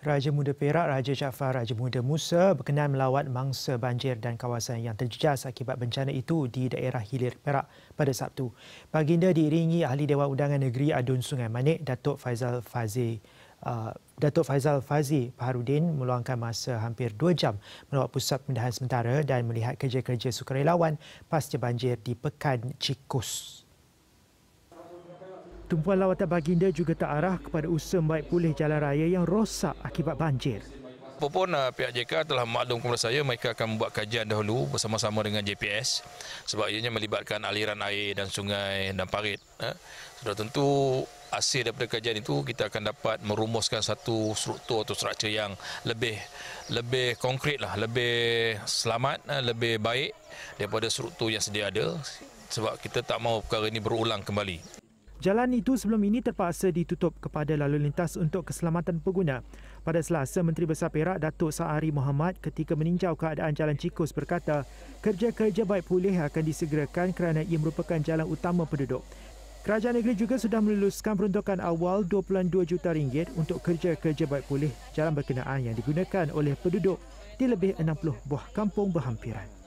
Raja Muda Perak, Raja Jaafar Raja Muda Musa berkenan melawat mangsa banjir dan kawasan yang terjejas akibat bencana itu di daerah hilir Perak pada Sabtu. Baginda diiringi Ahli Dewan Undangan Negeri Adun Sungai Manik, Datuk Faizal Fazi uh, Datuk Faizal Fazi Paharudin meluangkan masa hampir dua jam melawat pusat pemindahan sementara dan melihat kerja-kerja sukarelawan pasca banjir di Pekan Cikus. Tumpuan lawatan baginda juga terarah kepada usaha membaik pulih jalan raya yang rosak akibat banjir. Apapun uh, pihak JK telah maklum kepada saya mereka akan membuat kajian dahulu bersama-sama dengan JPS sebab ianya melibatkan aliran air dan sungai dan parit. Uh. Sudah tentu hasil daripada kajian itu kita akan dapat merumuskan satu struktur atau struktur yang lebih lebih konkret lah, lebih selamat, uh, lebih baik daripada struktur yang sedia ada sebab kita tak mahu perkara ini berulang kembali. Jalan itu sebelum ini terpaksa ditutup kepada lalu lintas untuk keselamatan pengguna. Pada Selasa, Menteri Besar Perak Datuk Sa'ari Muhammad ketika meninjau keadaan Jalan Cikus berkata, kerja-kerja baik pulih akan disegerakan kerana ia merupakan jalan utama penduduk. Kerajaan negeri juga sudah meluluskan peruntukan awal 22 juta ringgit untuk kerja-kerja baik pulih jalan berkenaan yang digunakan oleh penduduk di lebih 60 buah kampung berhampiran.